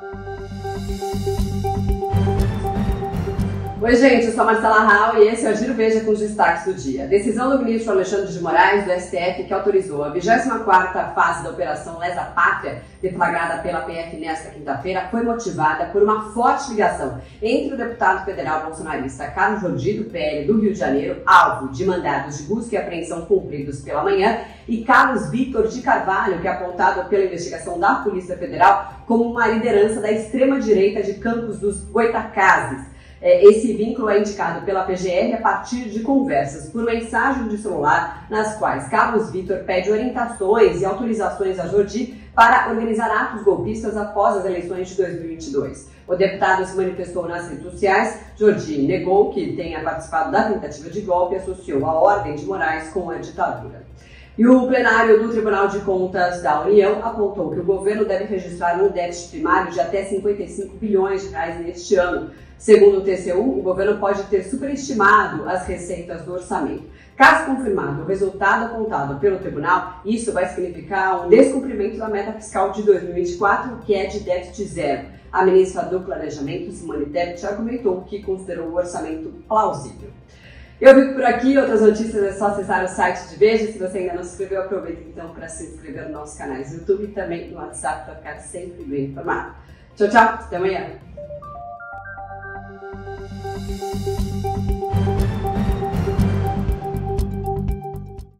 Thank you. Oi, gente, eu sou a Marcela Rau e esse é o Giro Veja com os destaques do dia. Decisão do ministro Alexandre de Moraes, do STF, que autorizou a 24ª fase da Operação Lesa Pátria, deflagrada pela PF nesta quinta-feira, foi motivada por uma forte ligação entre o deputado federal bolsonarista Carlos Jordi, do PL do Rio de Janeiro, alvo de mandados de busca e apreensão cumpridos pela manhã, e Carlos Vitor de Carvalho, que é apontado pela investigação da Polícia Federal como uma liderança da extrema-direita de Campos dos Goitacazes. É, esse vínculo é indicado pela PGR a partir de conversas por mensagem de celular, nas quais Carlos Vitor pede orientações e autorizações a Jordi para organizar atos golpistas após as eleições de 2022. O deputado se manifestou nas redes sociais. Jordi negou que tenha participado da tentativa de golpe e associou a ordem de Moraes com a ditadura. E o plenário do Tribunal de Contas da União apontou que o governo deve registrar um déficit primário de até 55 bilhões de reais neste ano. Segundo o TCU, o governo pode ter superestimado as receitas do orçamento. Caso confirmado o resultado apontado pelo tribunal, isso vai significar um descumprimento da meta fiscal de 2024, que é de déficit zero. A ministra do Planejamento, Simone Tebet, argumentou que considerou o orçamento plausível. Eu fico por aqui, outras notícias é só acessar o site de Veja. Se você ainda não se inscreveu, aproveita então para se inscrever nos nossos canais do YouTube e também no WhatsApp para ficar sempre bem informado. Tchau, tchau, até amanhã!